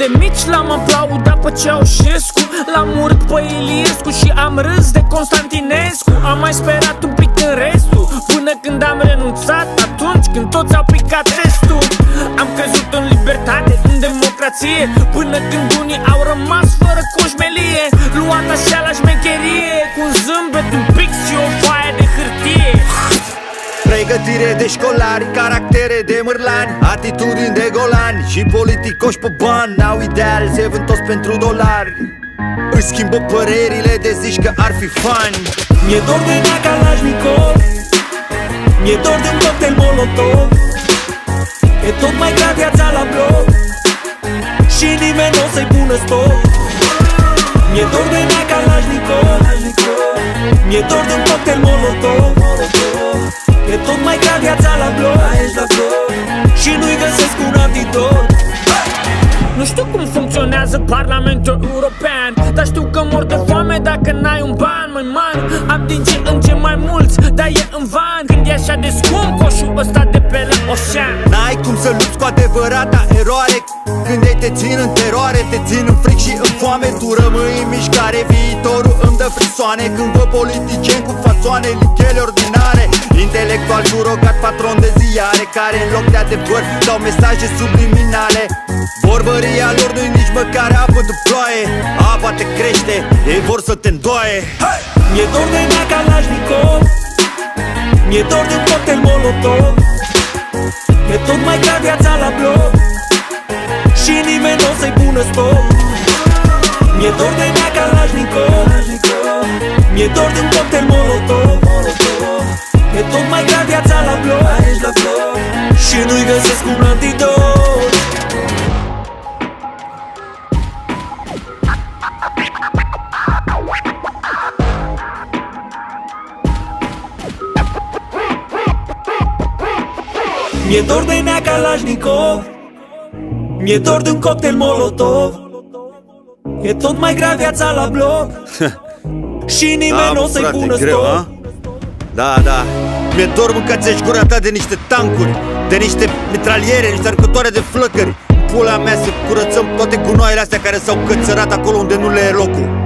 De mici l-am aplaudat pe Ceaușescu L-am urât pe Iliescu și am râs de Constantinescu. Am mai sperat un pic în restul Până când am renunțat Atunci când toți au picat testul Am crezut în libertate, în democrație Până când unii au rămas fără coșmelie. Luat așa la șmecherie Pregătire de școlari, caractere de mârlani Atitudini de golani și politicoși pe bani. N-au ideal, se vând toți pentru dolari. Își schimbă părerile de zici că ar fi fani. Mi-e dor de nea Kalashnikov Mi-e dor de un cocktail molotov. E tot mai grea viața la bloc Și nimeni nu o să-i pună stop. Mi-e dor de nea Kalashnikov Mi-e dor de un cocktail molotov E tot mai grea viața la bloc Aici la bloc Și nu-i găsesc un antidot Nu știu cum funcționează Parlamentul European Dar știu că mor de foame dacă n-ai un ban, mai man. Am din ce în ce mai mulți, dar e în van. Când e așa de scump coșul ăsta de pe la ocean N-ai cum să lupți cu adevărata eroare. Când ei te țin în teroare, te țin în fric și în foame. Tu rămâi în mișcare, viitorul îmi dă frisoane. Când văd politicieni cu fațoane, lichele ordinare. Intelectual surogat patron de ziare Care în loc de adevăr dau mesaje subliminale. Vorbăria lor nu-i nici măcar apă de ploaie. Apa te crește, ei vor să te îndoaie. Mi-e dor de nea Kalashnikov Mi-e dor de un cocktail molotov E tot mai grea viața la bloc Și nimeni nu o să-i pună stop Mi-e dor de nea Kalashnikov Mi-e dor de un cocktail molotov. E tot mai grea viața la bloc Și nu-i găsesc un antidot Mi-e dor de nea Kalashnikov Mi-e dor de un cocktail molotov. E tot mai grea viața la bloc. Și nimeni nu o să-i frate, pună greu, stop. a? Da, da. Mi-e dor mâncați gura ta de niște tancuri De niște mitraliere, niște arcătoare de flăcări. În Pula mea să curățăm toate gunoaiele astea care s-au cățărat acolo unde nu le e locul